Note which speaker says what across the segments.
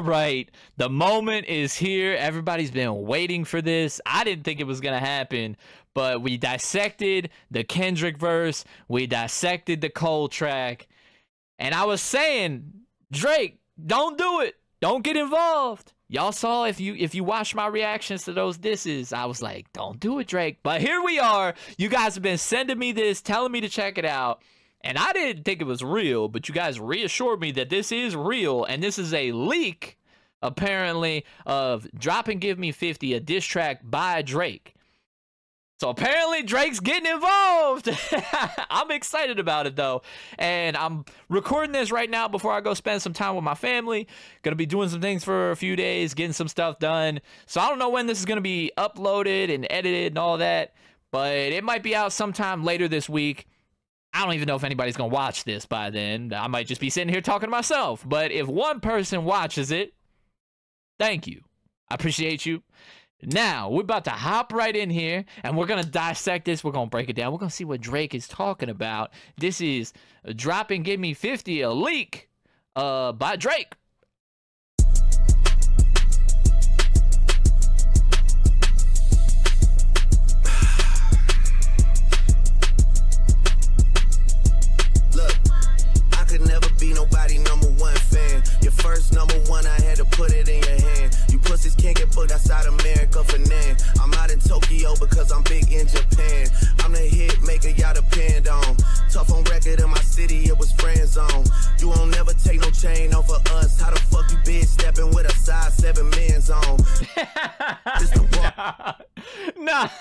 Speaker 1: Right, the moment is here. Everybody's been waiting for this. I didn't think it was gonna happen, but we dissected the Kendrick verse, we dissected the Cole track, and I was saying, Drake, don't do it. Don't get involved. Y'all saw if you if you watch my reactions to those disses, I was like, don't do it, Drake. But here we are. You guys have been sending me this, telling me to check it out. And I didn't think it was real, but you guys reassured me that this is real and this is a leak apparently of Drop and Give Me 50, a diss track by Drake. So apparently Drake's getting involved. I'm excited about it though. And I'm recording this right now before I go spend some time with my family. Gonna be doing some things for a few days, getting some stuff done. So I don't know when this is gonna be uploaded and edited and all that, but it might be out sometime later this week. I don't even know if anybody's gonna watch this by then. I might just be sitting here talking to myself. But if one person watches it, thank you. I appreciate you. Now, we're about to hop right in here and we're going to dissect this. We're going to break it down. We're going to see what Drake is talking about. This is Drop and Give Me 50, a leak uh, by Drake.
Speaker 2: First number one, I had to put it in your hand. You pussies can't get booked outside America for nan. I'm out in Tokyo because I'm big in Japan. I'm the hit maker, y'all depend on. Tough on record in my city, it was friend zone. You won't never take no chain off of us. How the fuck you bitch stepping with a size seven men's on? Bar.
Speaker 1: nah.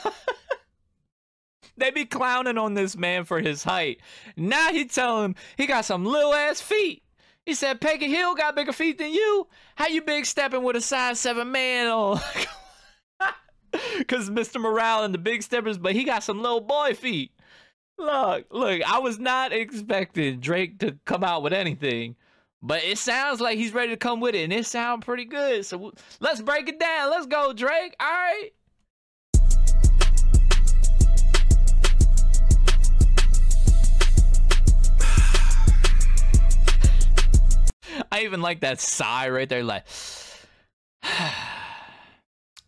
Speaker 1: they be clowning on this man for his height. Now he telling him he got some little ass feet. He said Peggy Hill got bigger feet than you. How you big stepping with a size seven man on? Cause Mr. Morale and the big steppers, but he got some little boy feet. Look, look, I was not expecting Drake to come out with anything. But it sounds like he's ready to come with it, and it sounds pretty good. So let's break it down. Let's go, Drake. All right. I even like that sigh right there, like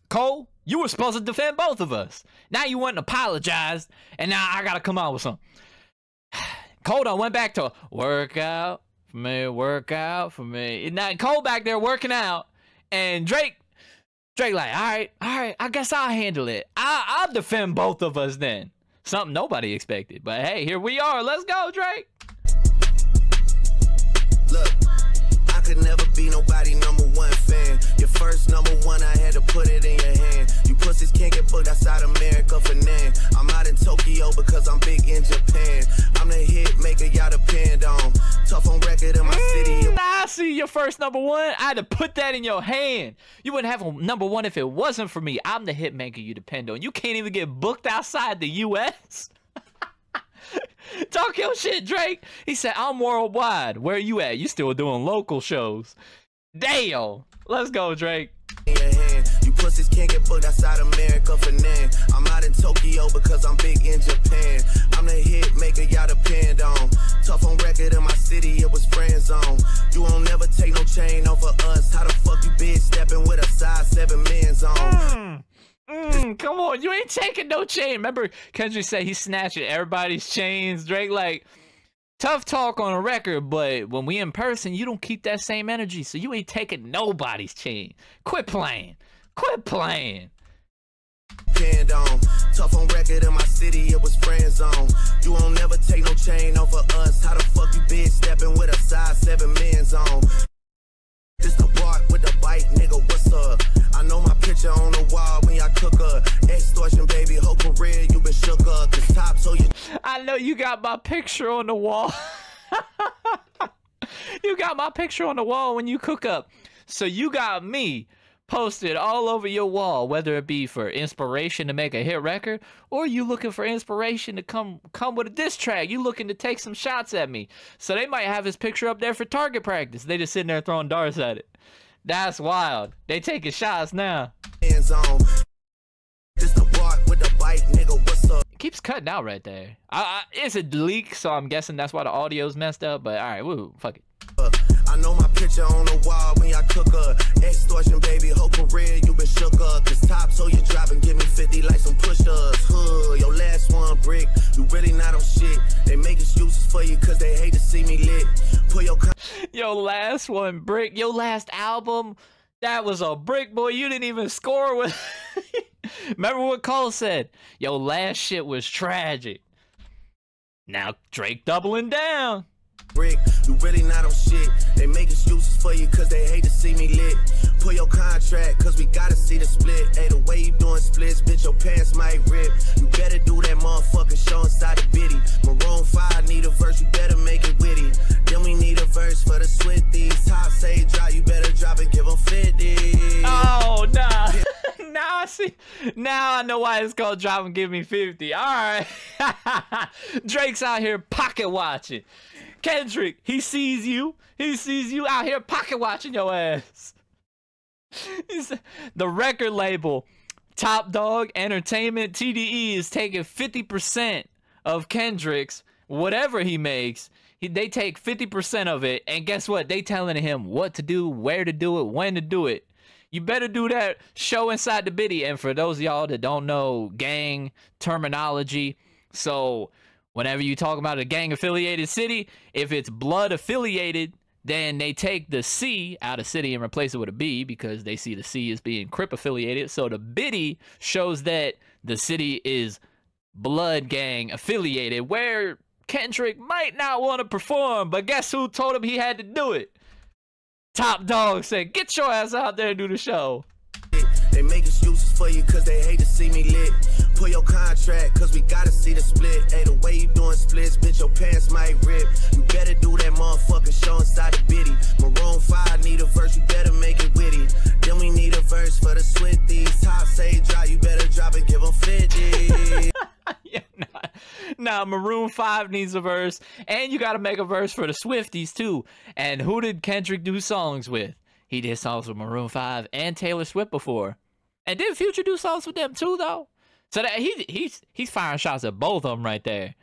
Speaker 1: Cole, you were supposed to defend both of us. Now you went and apologized, and now I gotta come out with some. Cole done went back to work out for me, work out for me. And now Cole back there working out, and Drake, Drake like, all right, all right, I guess I'll handle it. I, I'll defend both of us then. Something nobody expected, but hey, here we are. Let's go, Drake.
Speaker 2: First number one. I had to put
Speaker 1: that in your hand. You wouldn't have a number one if it wasn't for me. I'm the hitmaker you depend on. You can't even get booked outside the U.S. Talk your shit, Drake. He said, I'm worldwide. Where you at? You still doing local shows. Damn. Let's go, Drake.
Speaker 2: Pussies can't get booked outside America for nan. I'm out in Tokyo because I'm big in Japan. I'm the hit maker, y'all depend on. Tough on record in my city, it was friend zone. You won't never take no chain off of us. How the fuck you bitch stepping with a size seven men's on?
Speaker 1: Mm, come on, you ain't taking no chain. Remember, Kendrick said he's snatching everybody's chains. Drake, like, tough talk on a record, but when we in person, you don't keep that same energy. So you ain't taking nobody's chain. Quit playing. Quit playing.
Speaker 2: On. Tough on record in my city, it was friend zone. You won't never take no chain off of us. How the fuck you bitch stepping with a size seven men's on? This the bark with the bite, nigga, what's up? I know my picture on the wall when y'all cook up. Extortion, baby, whole career you been shook up. Cause top so you
Speaker 1: I know you got my picture on the wall. you got my picture on the wall when you cook up. So you got me posted all over your wall, whether it be for inspiration to make a hit record or you looking for inspiration to come come with a diss track. You looking to take some shots at me. So they might have his picture up there for target practice. They just sitting there throwing darts at it. That's wild. They taking shots now.
Speaker 2: hands on. This the bark with the bite, nigga, what's up?
Speaker 1: It keeps cutting out right there. I, I, it's a leak, so I'm guessing that's why the audio's messed up. But all right, woo, fuck it.
Speaker 2: Uh, I know my picture on the wall when y'all cook up. Extortion, baby, hope for real, you been shook up. Cause top, so you give me 50 like some push ups. Huh, your last one brick, you really not on shit. They make excuses for you cause they hate to see me lit. Put your con-
Speaker 1: Yo, last one, Brick. Your last album, that was a brick, boy. You didn't even score with. Remember what Cole said? Yo, last shit was tragic. Now Drake doubling down.
Speaker 2: brick, you really not on shit. They make excuses for you cause they hate to see me lit. Put your contract cause we gotta see the split. Hey, the way you doing splits, bitch, your pants might rip. You better do that motherfucking show inside the bitty. Maroon 5 need a verse, you better make it witty. Then we need a verse for the Swifties. Top say drop, you better drop and give them 50.
Speaker 1: Oh, nah. now I see. Now I know why it's called Drop and Give Me 50. All right. Drake's out here pocket watching. Kendrick, he sees you. He sees you out here pocket watching your ass. The record label, Top Dawg Entertainment, TDE, is taking 50% of Kendrick's, whatever he makes. He, they take 50% of it, and guess what? They telling him what to do, where to do it, when to do it. You better do that show inside the biddy. And for those y'all that don't know gang terminology, so whenever you talk about a gang affiliated city, if it's blood affiliated, then they take the C out of city and replace it with a B because they see the C as being Crip affiliated. So the biddy shows that the city is blood gang affiliated, where Kendrick might not want to perform, but guess who told him he had to do it? Top Dawg said, "Get your ass out there and do the show."
Speaker 2: They make excuses for you cause they hate to see me lit. Put your contract cause we gotta see the split. Hey, the way you doing splits, bitch, your pants might rip. You better do that motherfucking show inside the bitty. Maroon 5 need a verse, you better make it witty. Then we need a verse for the Swifties. Top say drop, you better drop and give them 50.
Speaker 1: yeah, nah, nah, Maroon 5 needs a verse, and you gotta make a verse for the Swifties too. And who did Kendrick do songs with? He did songs with Maroon 5 and Taylor Swift before. And did Future do songs with them too, though? So that he he's he's firing shots at both of them right there.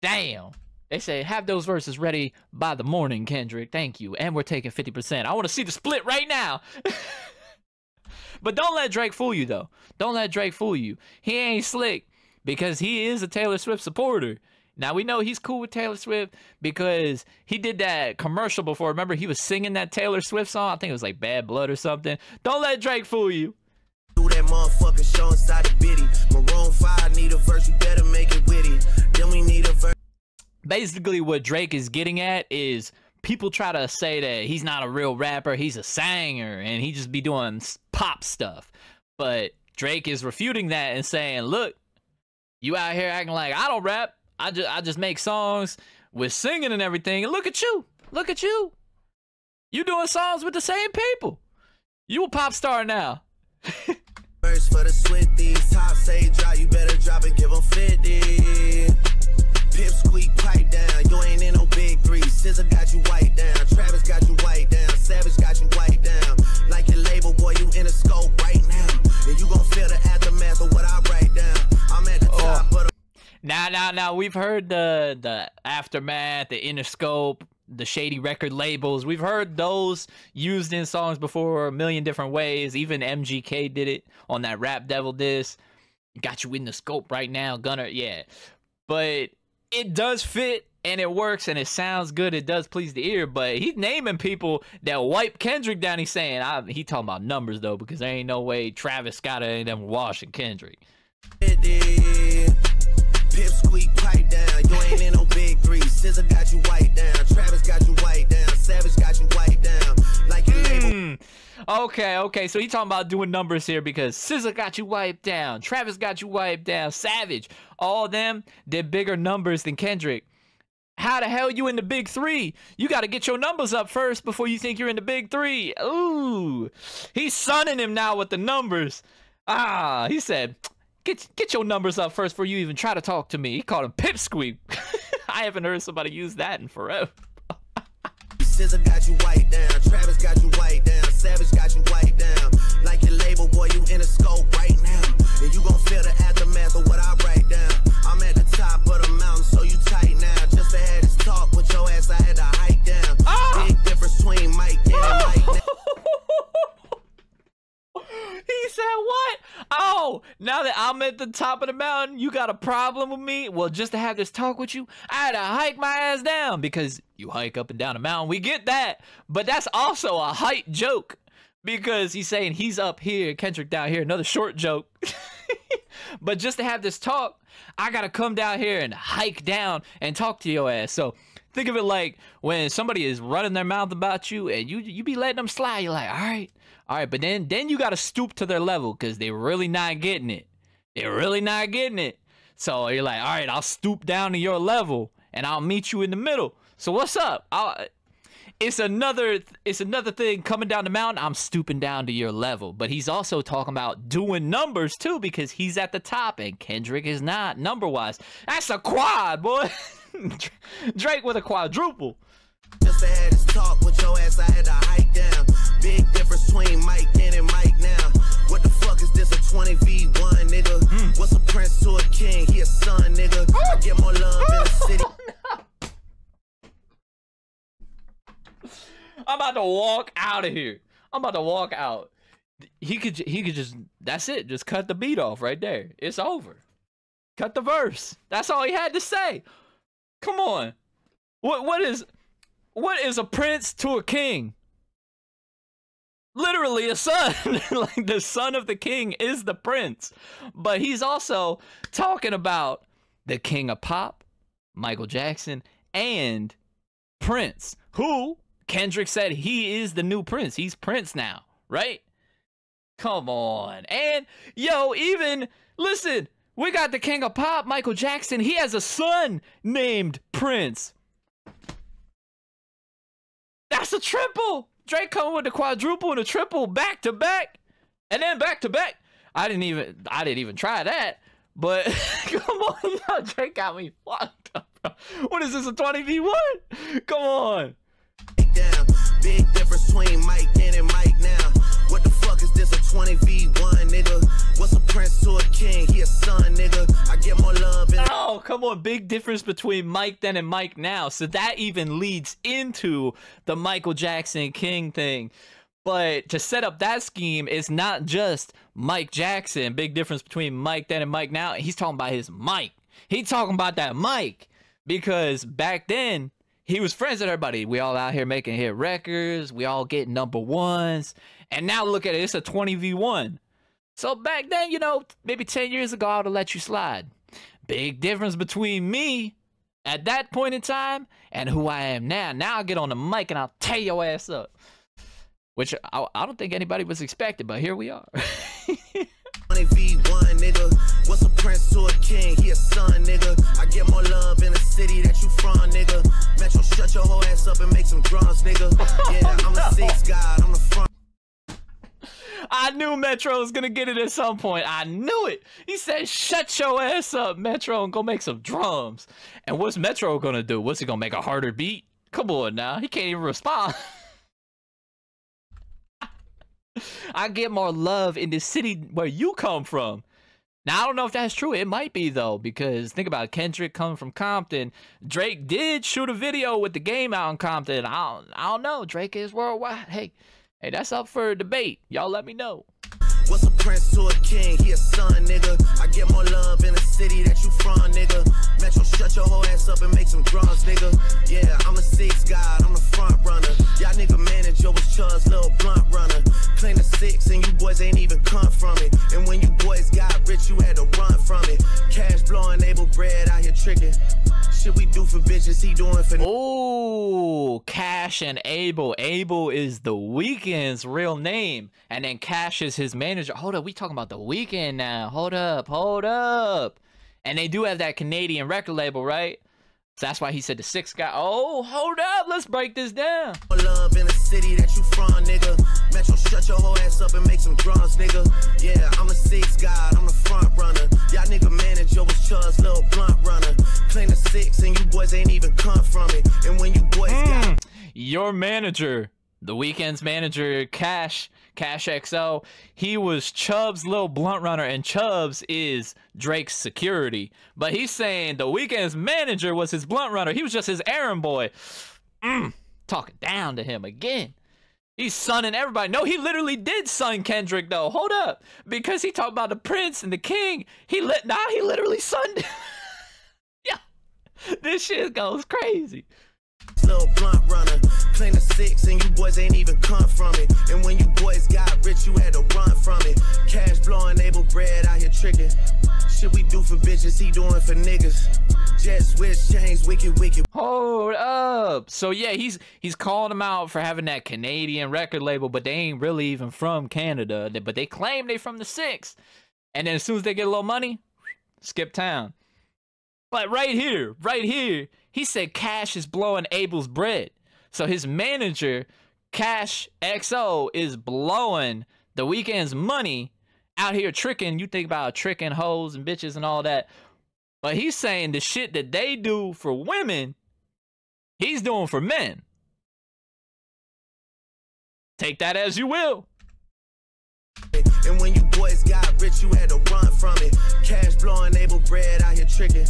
Speaker 1: Damn. They say have those verses ready by the morning, Kendrick. Thank you. And we're taking 50%. I want to see the split right now. but don't let Drake fool you though. Don't let Drake fool you. He ain't slick because he is a Taylor Swift supporter. Now we know he's cool with Taylor Swift because he did that commercial before. Remember, he was singing that Taylor Swift song. I think it was like Bad Blood or something. Don't let Drake fool you.
Speaker 2: Do that motherfucking show inside the bitty. Maroon 5 need a verse, you better make it witty. Then we need a verse.
Speaker 1: Basically, what Drake is getting at is people try to say that he's not a real rapper, he's a singer, and he just be doing pop stuff. But Drake is refuting that and saying, "Look, you out here acting like I don't rap. I just I just make songs with singing and everything. And look at you. Look at you. You doing songs with the same people. You a pop star now."
Speaker 2: For the Swifties. Top say drop, you better drop and give them 50. Pip squeak pipe down, you ain't in no big three. SZA got you white down, Travis got you white down, Savage got you white down. Like your label, boy, you in a scope right now. And you gon' feel the aftermath of what I write down. I'm at the oh. top of the
Speaker 1: Now, now, now, we've heard the the aftermath, the Interscope, the shady record labels. We've heard those used in songs before a million different ways. Even MGK did it on that Rap Devil disc. Got you in the scope right now, Gunner. Yeah, but it does fit and it works and it sounds good. It does please the ear. But he's naming people that wipe Kendrick down. He's saying I, he talking about numbers though, because there ain't no way Travis Scott ain't them washing Kendrick.
Speaker 2: Pip squeak pipe down, you ain't in no three. SZA got you white down, Travis got you white down, Savage got you white down. Like label.
Speaker 1: Hmm. Okay, okay. So he talking about doing numbers here because SZA got you wiped down, Travis got you wiped down, Savage, all of them did bigger numbers than Kendrick. How the hell you in the big three? You got to get your numbers up first before you think you're in the big three. Ooh, he's sunning him now with the numbers. Ah, he said, get get your numbers up first before you even try to talk to me. He called him pipsqueak. I haven't heard somebody use that in forever.
Speaker 2: SZA got you white down, Travis got you white down, Savage got you white down. Like your label, boy, you in a scope right now. And you gon' feel the aftermath of what I write down. I'm at the top of the mountain, so you tight now. Just to have this talk with your ass, I had to hike down.
Speaker 1: Ah!
Speaker 2: Big difference between Mike and He said, What?
Speaker 1: Oh, now that I'm at the top of the mountain, you got a problem with me? Well, just to have this talk with you, I had to hike my ass down because you hike up and down a mountain. We get that. But that's also a height joke because he's saying he's up here, Kendrick down here. Another short joke. but just to have this talk, I got to come down here and hike down and talk to your ass. So think of it like when somebody is running their mouth about you and you you be letting them slide. You're like, all right, all right, but then then you got to stoop to their level because they're really not getting it. They're really not getting it. So you're like, all right, I'll stoop down to your level and I'll meet you in the middle. So what's up? I'll, it's another it's another thing coming down the mountain. I'm stooping down to your level. But he's also talking about doing numbers too because he's at the top and Kendrick is not number wise. That's a quad, boy. Drake with a quadruple.
Speaker 2: Just had this talk with your ass, I had to hike down. Big difference between Mike then and Mike now. What the fuck is this, a 20v1, nigga? Mm. What's a prince to a king? He a son, nigga. I get more love in the city.
Speaker 1: I'm about to walk out of here. I'm about to walk out. He could he could just that's it. Just cut the beat off right there. It's over. Cut the verse. That's all he had to say. Come on. What what is what is a prince to a king? Literally a son. like the son of the king is the prince. But he's also talking about the king of pop, Michael Jackson, and Prince, who Kendrick said he is the new prince. He's prince now, right? Come on. And yo, even listen, we got the king of pop, Michael Jackson. He has a son named Prince. That's a triple. Drake coming with the quadruple and a triple back to back, and then back to back. I didn't even I didn't even try that. But come on, yo, Drake got me fucked up. What is this a 20v1? Come on. Big difference between Mike and Mike this a 20v1 nigga? What's a prince to a king? He a son, nigga. I get more love Oh, come on. Big difference between Mike then and Mike now. So that even leads into the Michael Jackson King thing. But to set up that scheme is not just Mike Jackson. Big difference between Mike then and Mike now. He's talking about his Mike. He's talking about that Mike. Because back then, he was friends with everybody. We all out here making hit records. We all get number ones. And now look at it. It's a 20v1. So back then, you know, maybe 10 years ago, I would have let you slide. Big difference between me at that point in time and who I am now. Now I get on the mic and I'll tear your ass up. Which I, I don't think anybody was expecting, but here we are. 20v1, nigga. What's a prince to a king? He a son, nigga. I get more love in the city that you from, nigga. Metro, shut your whole ass up and make some drums, nigga. Yeah, I'm six god, I'm the front. I knew Metro was gonna get it at some point. I knew it. He said, "Shut your ass up, Metro, and go make some drums." And what's Metro gonna do? What's he gonna make a harder beat? Come on now, he can't even respond. I get more love in the city where you come from. Now I don't know if that's true. It might be though, because think about it. Kendrick coming from Compton. Drake did shoot a video with the game out in Compton. I don't, I don't know. Drake is worldwide. Hey, hey, that's up for debate. Y'all let me know. Prince to a king? He a son, nigga. I get more love in the city that you from, nigga. Metro, shut your whole ass up and make some drums, nigga. Yeah, I'm a six god, I'm the front runner. Y'all nigga manager was Chubbs' little blunt runner. Claim the six and you boys ain't even come from it. And when you boys got rich, you had to run from it. Cash blowing, Abel bread out here tricking. Shit we do for bitches, he doing for. Oh, Cash and Abel. Abel is the Weeknd's real name, and then Cash is his manager. Hold up, we talking about the Weeknd now. Hold up, hold up. And they do have that Canadian record label, right? So that's why he said the six guy. Oh, hold up, let's break this down. Love in the city that you from, nigga. Metro, shut your whole ass up and make some drums, nigga. Yeah, I'm a six guy, I'm the front runner. Y'all nigga manager was little blunt runner. Claim the six and you boys ain't even come from it. And when you boys mm. got your manager, the Weeknd's manager, Cash, Cash XO, he was Chubb's little blunt runner, and Chubbs is Drake's security. But he's saying the Weeknd's manager was his blunt runner. He was just his errand boy. Mm, talking down to him again. He's sunning everybody. No, he literally did sun Kendrick though. Hold up, because he talked about the prince and the king. He lit. Nah, he literally sunned. yeah, this shit goes crazy.
Speaker 2: Little blunt runner, claim the six, and you boys ain't even come from it. And when you boys got rich, you had to run from it. Cash blowing, Abel bread out here tricking. Shit we do for bitches, he doing for niggas. Jet switch, change, wicked, wicked.
Speaker 1: Hold up. So yeah, he's he's calling them out for having that Canadian record label, but they ain't really even from Canada. But they claim they from the six. And then as soon as they get a little money, skip town. But right here, right here, he said Cash is blowing Abel's bread. So his manager, Cash XO, is blowing the Weeknd's money out here tricking. You think about tricking hoes and bitches and all that. But he's saying the shit that they do for women, he's doing for men. Take that as you will.
Speaker 2: And when you boys got rich, you had to run from it. Cash blowing, Abel bread out here tricking.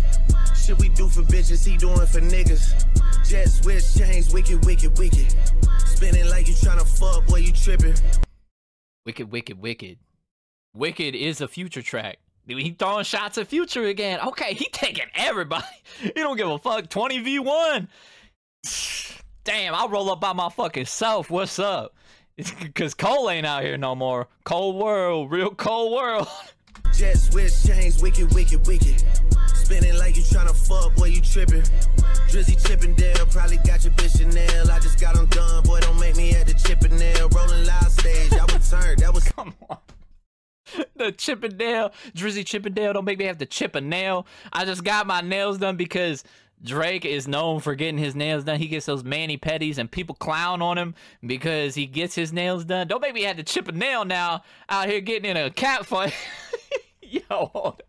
Speaker 2: Shit we do for bitches, he doing for niggas. Jet switch, change, wicked, wicked, wicked. Spinning like you tryna fuck, boy, you tripping.
Speaker 1: Wicked, wicked, wicked. Wicked is a future track. He throwing shots at Future again. Okay, he taking everybody. He don't give a fuck. 20 v1. Damn, I'll roll up by my fucking self. What's up? Cause Cole ain't out here no more. Cold world, real cold world.
Speaker 2: Jet switch, change, wicked, wicked, wicked. Spinning like you tryna fuck, boy, you. Drizzy Chippendale probably got your bitch Chanel. I just got done, boy, don't make me at the Chippendale. Rolling loud stage, I that was.
Speaker 1: Come on. the Chippendale, Drizzy Chippendale, don't make me have to chip a nail. I just got my nails done because Drake is known for getting his nails done. He gets those mani pedis and people clown on him because he gets his nails done. Don't make me have to chip a nail now out here getting in a cat fight. Yo, hold.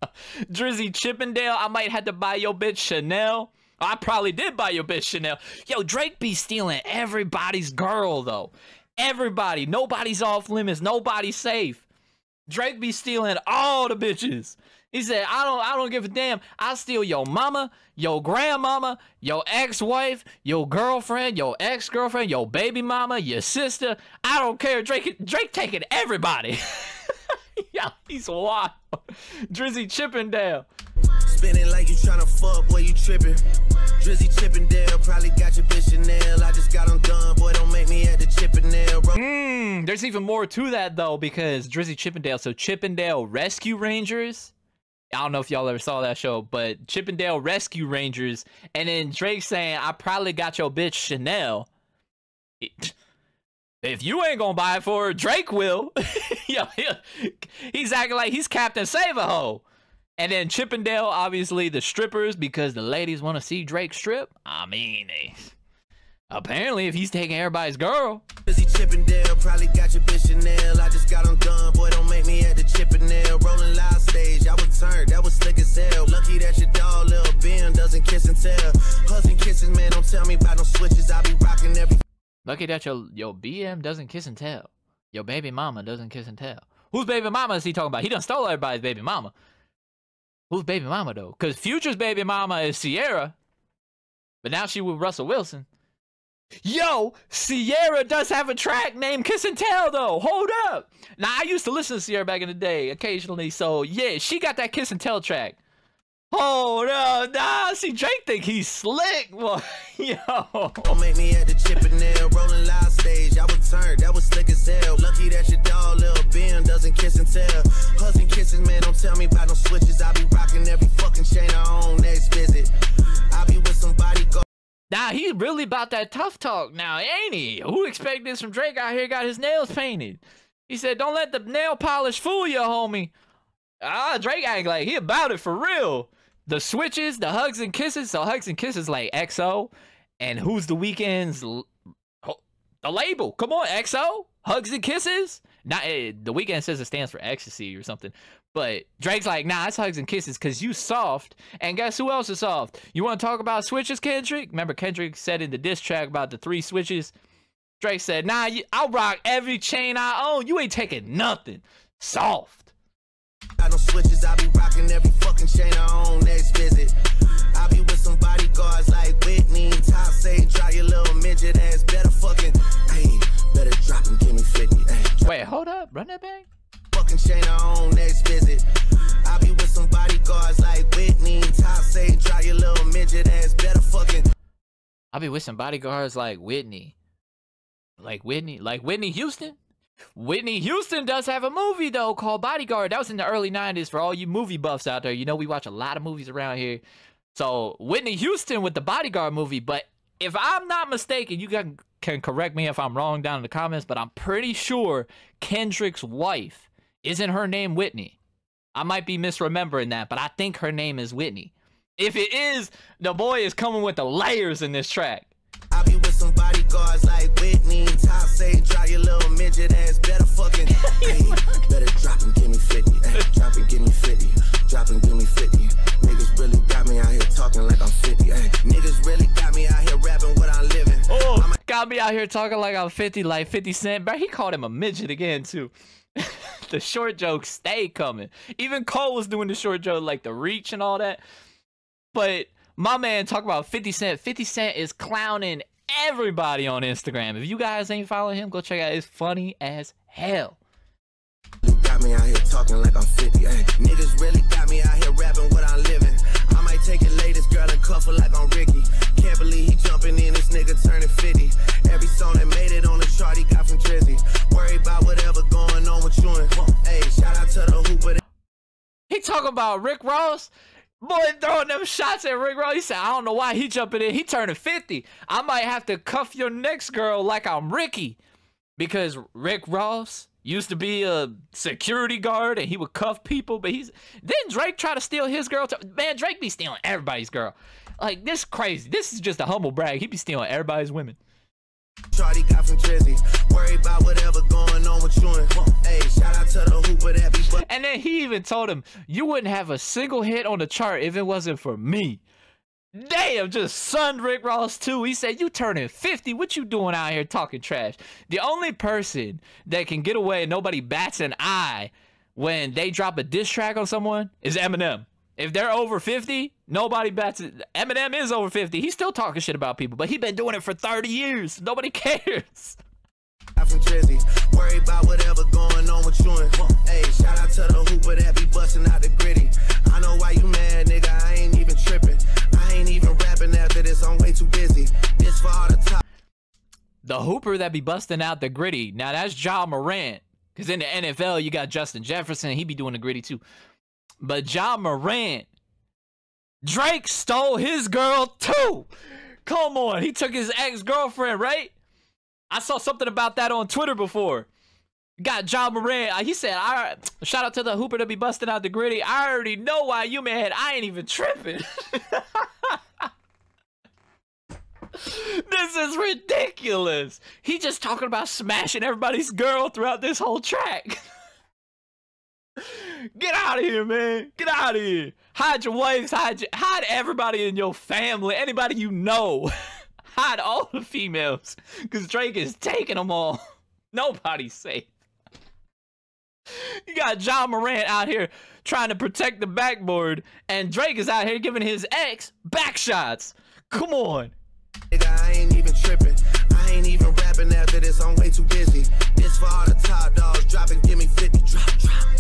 Speaker 1: Drizzy Chippendale, I might have to buy your bitch Chanel. I probably did buy your bitch Chanel. Yo, Drake be stealing everybody's girl though. Everybody. Nobody's off limits. Nobody's safe. Drake be stealing all the bitches. He said, I don't I don't give a damn. I steal your mama, your grandmama, your ex-wife, your girlfriend, your ex-girlfriend, your baby mama, your sister. I don't care. Drake Drake taking everybody. yeah, he's wild. Drizzy Chippendale.
Speaker 2: Spinning like you tryna fuck, boy, you tripping. Drizzy Chippendale probably got your bitch Chanel. I just got them done, boy, don't make me at the Chippendale.
Speaker 1: Mmm, there's even more to that though, because Drizzy Chippendale, so Chip 'n Dale Rescue Rangers. I don't know if y'all ever saw that show, but Chip 'n Dale Rescue Rangers, and then Drake saying, I probably got your bitch Chanel. If you ain't gonna buy it for her, Drake will. Yo, he's acting like he's Captain Save a Ho. And then Chippendale, obviously the strippers, because the ladies want to see Drake strip. I mean, they, apparently, if he's taking everybody's girl.
Speaker 2: Busy Chippendale, probably got your bitch. I just got them done, boy, don't make me at the Chippendale. Rolling loud stage, I was turned, that was slick as hell. Lucky that your dog, Ben, doesn't kiss and tell. Husband kisses, man, don't tell me about no switches. I be rocking every.
Speaker 1: Lucky that your, your BM doesn't kiss and tell. Your baby mama doesn't kiss and tell. Whose baby mama is he talking about? He done stole everybody's baby mama. Who's baby mama though? Because Future's baby mama is Ciara, but now she with Russell Wilson. Yo, Ciara does have a track named Kiss and Tell though. Hold up. Now I used to listen to Ciara back in the day occasionally, so yeah, she got that Kiss and Tell track. Oh no, nah, see Drake think he's slick, boy. Yo.
Speaker 2: Don't make me at the Chippendale, rolling loud stage. I was turned, that was slick as hell. Lucky that your dog, little Ben, doesn't kiss and tell. Husband kisses, man, don't tell me about no switches. I be rocking every fucking chain I own next visit. I be with somebody go.
Speaker 1: Now he really about that tough talk now, ain't he? Who expect this from Drake out here got his nails painted? He said, don't let the nail polish fool you, homie. Ah, Drake act like he about it for real the switches, the hugs and kisses. So hugs and kisses like XO, and who's the Weeknd's? the label? Come on, XO, hugs and kisses. Not eh, the Weeknd says it stands for ecstasy or something. But Drake's like, nah, it's hugs and kisses because you soft. And guess who else is soft? You want to talk about switches, Kendrick? Remember Kendrick said in the diss track about the three switches? Drake said, nah, I'll rock every chain I own. You ain't taking nothing. Soft.
Speaker 2: I don't switches, I be rocking every fucking chain I own next visit. I be with some bodyguards like Whitney, top say drop your little midget ass, better fucking, hey, better drop and
Speaker 1: give
Speaker 2: me 50, ay,
Speaker 1: Wait, hold up, run that back?
Speaker 2: Fucking chain I own next visit. I
Speaker 1: be with some bodyguards like Whitney,
Speaker 2: top say drop your little midget ass, better fucking.
Speaker 1: I be with some bodyguards like Whitney. Like Whitney, like Whitney Houston? Whitney Houston does have a movie though called Bodyguard. That was in the early 90s for all you movie buffs out there. You know we watch a lot of movies around here. So Whitney Houston with the Bodyguard movie, but if I'm not mistaken, you can can correct me if I'm wrong down in the comments, but I'm pretty sure Kendrick's wife isn't her name Whitney. I might be misremembering that, but I think her name is Whitney. If it is, the boy is coming with the layers in this track.
Speaker 2: Out here talking like I'm 50,
Speaker 1: like 50 Cent. But he called him a midget again, too. the short jokes stay coming. Even Cole was doing the short joke, like the reach and all that. But my man talk about 50 Cent. 50 Cent is clowning everybody on Instagram. If you guys ain't following him, go check out. It's funny as hell.
Speaker 2: Got me out here talking like I'm 50. Ay, niggas really got me out here rapping what I'm living. Latest girl like Ricky. Can't believe he jumping in, this nigga turning 50. Every song that made it on the chart he got from Drizzy. Worry about whatever going on with you and Hey, shout out to the Hooper.
Speaker 1: He talking about Rick Ross. Boy throwing them shots at Rick Ross. He said, I don't know why he jumping in. He turning 50. I might have to cuff your next girl like I'm Ricky. Because Rick Ross used to be a security guard and he would cuff people, but he's then Drake try to steal his girl. Man, Drake be stealing everybody's girl. Like this crazy. This is just a humble brag. He be stealing everybody's women.
Speaker 2: Charlie got. Worry about whatever going on with you and Hey, shout out to the Hooper that be
Speaker 1: And then he even told him, You wouldn't have a single hit on the chart if it wasn't for me. Damn, just sunned Rick Ross too. He said, You turning 50. What you doing out here talking trash? The only person that can get away and nobody bats an eye when they drop a diss track on someone is Eminem. If they're over 50, nobody bats it. Eminem is over 50. He's still talking shit about people, but he been doing it for 30 years. Nobody cares.
Speaker 2: From Drizzy. Worry about whatever going on with you and Hey, shout out to the Hooper that be busting out the Griddy. I know why you mad, nigga. I ain't even tripping. I ain't even rapping after this. I'm way too busy. This for all the top.
Speaker 1: The Hooper that be busting out the Griddy. Now that's Ja Morant. Because in the NFL, you got Justin Jefferson. He be doing the Griddy too. But Ja Morant, Drake stole his girl too. Come on. He took his ex girlfriend, right? I saw something about that on Twitter before. Got Ja Morant. uh, He said, "I shout out to the Hooper to be busting out the Griddy. I already know why you mad. I ain't even tripping." this is ridiculous. He just talking about smashing everybody's girl throughout this whole track. Get out of here, man. Get out of here. Hide your wives, hide your, hide everybody in your family, anybody you know. hide all the females. Cause Drake is taking them all. Nobody's safe. You got Ja Morant out here trying to protect the backboard, and Drake is out here giving his ex back shots. Come on.
Speaker 2: I ain't even tripping. I ain't even rapping after this. I'm way too busy. This for all the top dogs. Drop and give me 50. Drop, drop.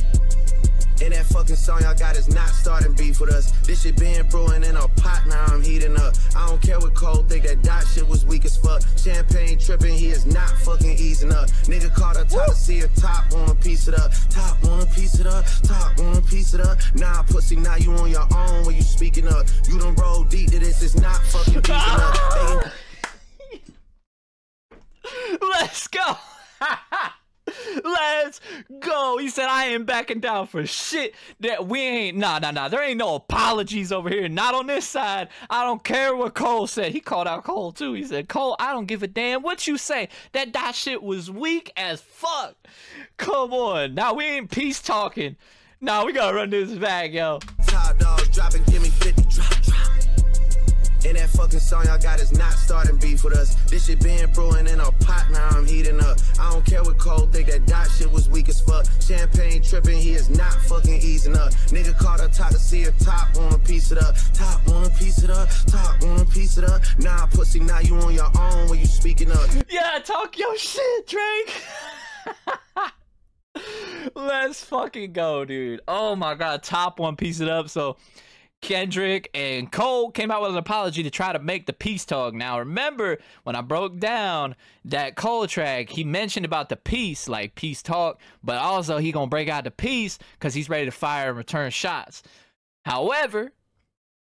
Speaker 2: And that fucking song y'all got is not starting beef with us. This shit been brewing in a pot, now I'm heating up. I don't care what Cole think that dot shit was weak as fuck. Champagne tripping, he is not fucking easing up. Nigga called her top to see her top, wanna piece it up. Top, wanna piece it up. Top, wanna piece it up. Nah, pussy, now you on your own when you speaking up. You done roll deep to this, it's not fucking beefing up.
Speaker 1: Let's go. Let's go. He said, I ain't backing down for shit. That we ain't, nah, nah, nah. There ain't no apologies over here. Not on this side. I don't care what Cole said. He called out Cole too. He said, Cole, I don't give a damn what you say. That dot shit was weak as fuck. Come on. Now we ain't peace talking. Nah, we gotta run this back, yo.
Speaker 2: Top dropping, And that fucking song y'all got is not starting beef with us. This shit been brewing in a pot, now I'm heating up. I don't care what Cole think that dot shit was weak as fuck. Champagne tripping, he is not fucking easing up. Nigga called her top to see her top, wanna piece it up. Top, wanna piece it up. Top, wanna piece it up. Nah, pussy, now you on your own when you speaking up.
Speaker 1: Yeah, talk your shit, Drake. Let's fucking go, dude. Oh my god, top one piece it up. So Kendrick and Cole came out with an apology to try to make the peace talk. Now, remember when I broke down that Cole track, he mentioned about the peace, like peace talk, but also he gonna break out the peace because he's ready to fire and return shots. However,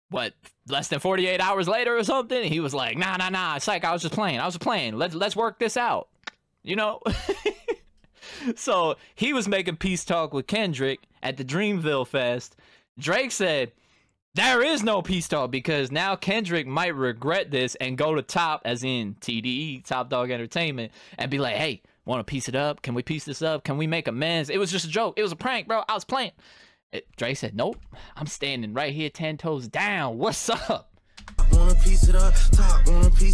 Speaker 1: what less than 48 hours later or something, he was like, "Nah, nah, nah, it's like I was just playing. I was just playing. Let's let's work this out." You know? so he was making peace talk with Kendrick at the Dreamville Fest. Drake said, there is no peace talk because now Kendrick might regret this and go to top, as in TDE, Top Dawg Entertainment, and be like, hey, want to piece it up? Can we piece this up? Can we make amends? It was just a joke. It was a prank, bro. I was playing. It, Drake said, nope. I'm standing right here, 10 toes down. What's up?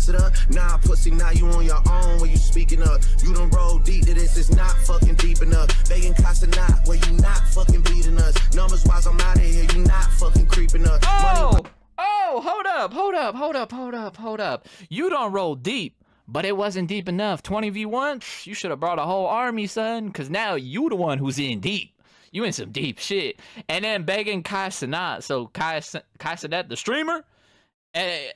Speaker 2: Wanna it up, talk, wanna piece it up. Nah, pussy, now you on your own when you speaking up. You done roll deep to this, it's not fucking deep enough. Begging Casa not, where you not fucking beating us. Numbers wise, I'm out of here, you not fucking creeping up.
Speaker 1: Oh, oh, hold up, hold up, hold up, hold up, hold up. You don't roll deep. But it wasn't deep enough. 20v1, you should have brought a whole army, son, because now you the one who's in deep. You in some deep shit. And then begging Kai Cenat. So Kai, Kai Cenat, the streamer, and,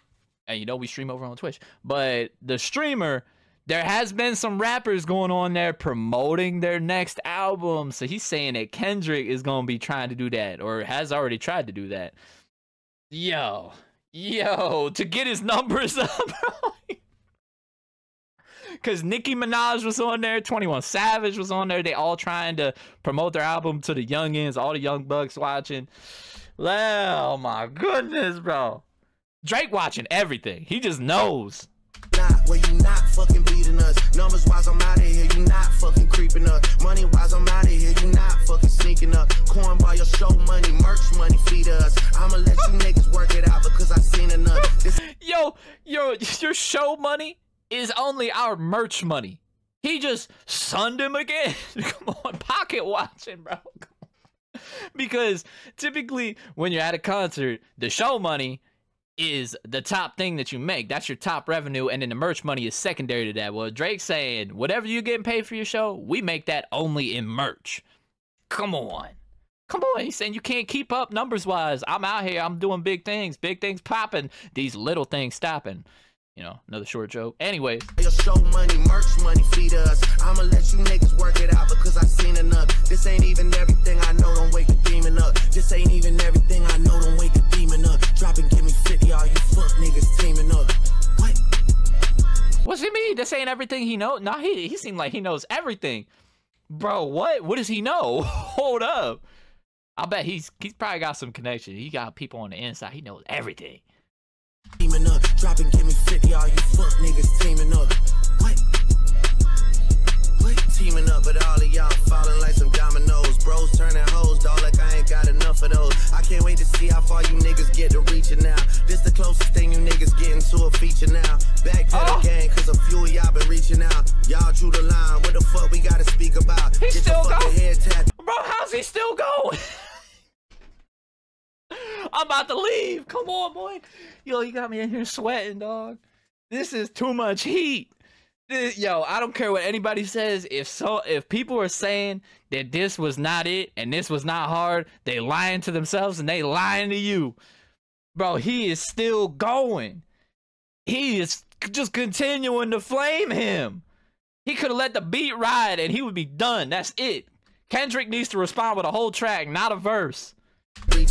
Speaker 1: and you know we stream over on Twitch, but the streamer, there has been some rappers going on there promoting their next album. So he's saying that Kendrick is gonna be trying to do that, or has already tried to do that. Yo, yo, to get his numbers up. Cause Nicki Minaj was on there, 21 Savage was on there. They all trying to promote their album to the youngins, all the young bucks watching. Oh my goodness, bro. Drake watching everything. He just knows.
Speaker 2: not, where you not fucking beating us. Numbers wise, I'm out of here, you not fucking creeping up. Money wise, I'm out of here, you not fucking sneaking up. Corn by your show money, merch money, feed us. I'ma let you niggas work it out because I seen enough. This
Speaker 1: Yo, yo, your show money is only our merch money. He just sunned him again. Come on, pocket watching, bro. Because typically, when you're at a concert, the show money is the top thing that you make. That's your top revenue, and then the merch money is secondary to that. Well, Drake's saying, whatever you're getting paid for your show, we make that only in merch. Come on. Come on. He's saying you can't keep up numbers wise. I'm out here. I'm doing big things. Big things popping. These little things stopping. You know, another short joke. Anyways,
Speaker 2: your show money, merch money, feed us. I'ma let you niggas work it out because I seen enough. This ain't even everything I know, don't wake the demon up. This ain't even everything I know, don't wake the demon up. Drop and give me 50, all you fuck niggas teaming up. What?
Speaker 1: what's he mean? This ain't everything he know. Nah, he he seemed like he knows everything. Bro, what? What does he know? Hold up. I bet he's he's probably got some connection. He got people on the inside. He knows everything.
Speaker 2: Up, drop and give me 50, all you fuck niggas teaming up. What? What? Teaming up, but all of y'all falling like some dominoes. Bros turning hoes, dog, like I ain't got enough of those. I can't wait to see how far you niggas get to reaching now. This the closest thing you niggas getting to a feature now. Backpedal
Speaker 1: Oh.
Speaker 2: gang, cause a few of y'all been reaching out. Y'all drew the line, what the fuck we gotta speak about?
Speaker 1: He
Speaker 2: Get
Speaker 1: still
Speaker 2: your fucking
Speaker 1: going.
Speaker 2: head tapped.
Speaker 1: Bro, how's he still going? I'm about to leave. Come on, boy. Yo, you got me in here sweating, dog. This is too much heat. This- yo, I don't care what anybody says. If so, if people are saying that this was not it and this was not hard, they lying to themselves and they lying to you. Bro, he is still going. He is just continuing to flame him. He could have let the beat ride and he would be done. That's it. Kendrick needs to respond with a whole track, not a verse.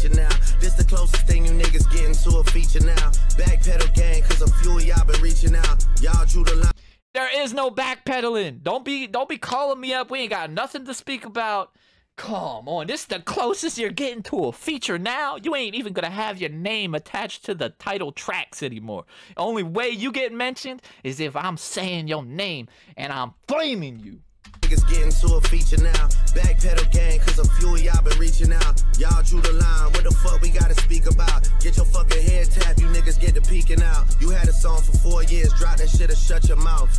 Speaker 2: Now. This the closest thing you niggas getting to a feature now. Backpedal gang, cause a few y'all been reaching out. Y'all line.
Speaker 1: There is no backpedaling. Don't be don't be calling me up. We ain't got nothing to speak about. Come on, this is the closest you're getting to a feature now. You ain't even gonna have your name attached to the title tracks anymore. Only way you get mentioned is if I'm saying your name and I'm flaming you.
Speaker 2: Niggas getting to a feature now. Backpedal gang, cause a few of y'all been reaching out. Y'all drew the line, what the fuck we gotta speak about? Get your fucking head tapped, you niggas get to peeking out. You had a song for four years, drop that shit or shut your mouth.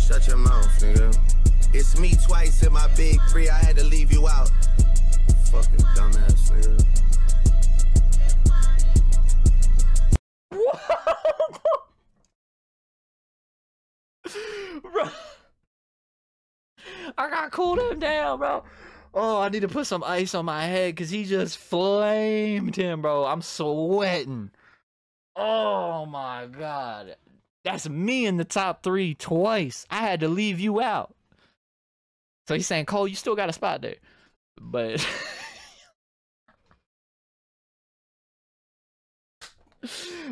Speaker 2: Shut your mouth, nigga. It's me twice in my big three, I had to leave you out. Fucking dumbass, nigga.
Speaker 1: bro. I gotta cool them down, bro. Oh, I need to put some ice on my head because he just flamed him, bro. I'm sweating. Oh my god. That's me in the top three twice. I had to leave you out. So he's saying, Cole, you still got a spot there. But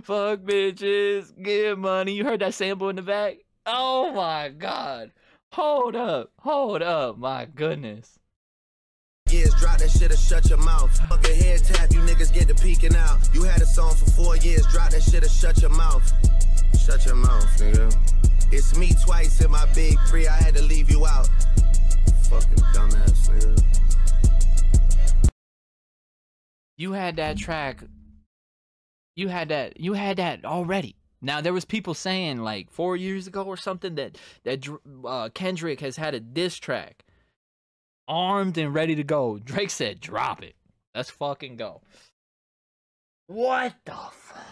Speaker 1: fuck bitches, get money. You heard that sample in the back? Oh my god. Hold up, hold up, my goodness.
Speaker 2: Years, drop that shit or shut your mouth. Fuck a head tap, you niggas get to peeking out. You had a song for four years, drop that shit or shut your mouth. Shut your mouth, nigga. It's me twice in my big three, I had to leave you out. Fucking dumbass, nigga.
Speaker 1: You had that track. You had that. You had that already. Now there was people saying like four years ago or something that that uh, Kendrick has had a diss track, armed and ready to go. Drake said, "Drop it. Let's fucking go." What the? fuck?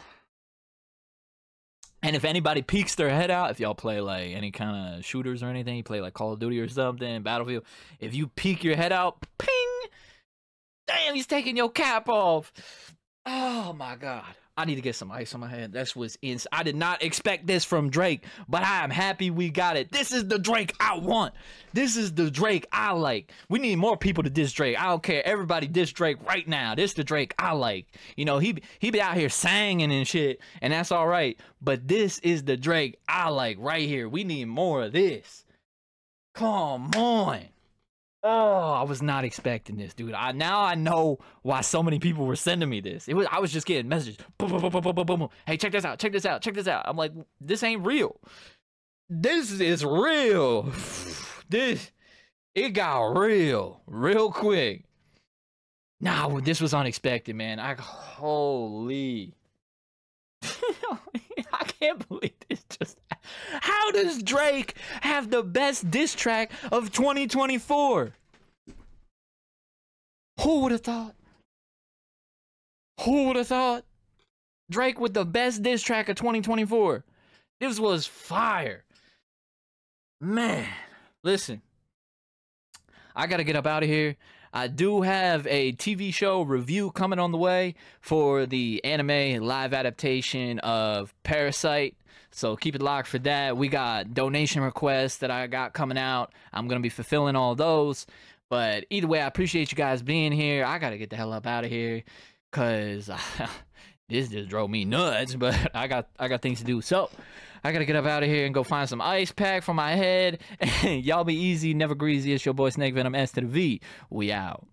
Speaker 1: and if anybody peeks their head out, if y'all play like any kind of shooters or anything, you play like Call of Duty or something, Battlefield, if you peek your head out, ping! Damn, he's taking your cap off. Oh my god. I need to get some ice on my head. That's what's in. I did not expect this from Drake, but I am happy we got it. This is the Drake I want. This is the Drake I like. We need more people to diss Drake. I don't care. Everybody diss Drake right now. This the Drake I like. You know, he he be out here singing and shit, and that's all right. But this is the Drake I like right here. We need more of this. Come on. Oh, I was not expecting this, dude. I now I know why so many people were sending me this. It was I was just getting messages. Boom, boom, boom, boom, boom, boom, boom. Hey, check this out. Check this out. Check this out. I'm like, this ain't real. This is real. This it got real real quick. Nah, this was unexpected, man. I holy. I can't believe this just. Does Drake have the best diss track of 2024? Who would have thought? Who would have thought? Drake with the best diss track of 2024. This was fire. Man, listen. I got to get up out of here. I do have a TV show review coming on the way for the anime live adaptation of Parasyte. So keep it locked for that. We got donation requests that I got coming out. I'm going to be fulfilling all those. But either way, I appreciate you guys being here. I got to get the hell up out of here cuz this just drove me nuts, but I got I got things to do. So, I gotta get up out of here and go find some ice pack for my head. Y'all be easy, never greasy. It's your boy Snake Venom S to the V. We out.